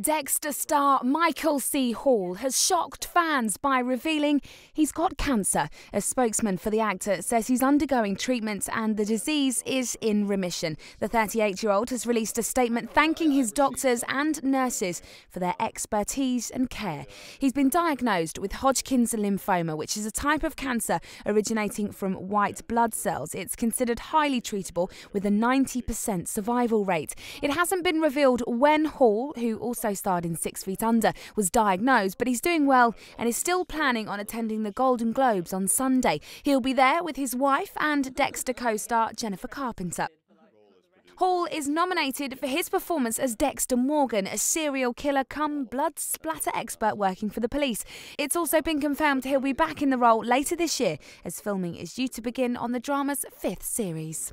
Dexter star Michael C. Hall has shocked fans by revealing he's got cancer. A spokesman for the actor says he's undergoing treatment and the disease is in remission. The 38 year old has released a statement thanking his doctors and nurses for their expertise and care. He's been diagnosed with Hodgkin's lymphoma, which is a type of cancer originating from white blood cells. It's considered highly treatable with a 90% survival rate. It hasn't been revealed when Hall, who also starred in Six Feet Under, was diagnosed, but he's doing well and is still planning on attending the Golden Globes on Sunday. He'll be there with his wife and Dexter co star Jennifer Carpenter. Hall is nominated for his performance as Dexter Morgan, a serial killer come blood splatter expert working for the police. It's also been confirmed he'll be back in the role later this year, as filming is due to begin on the drama's fifth series.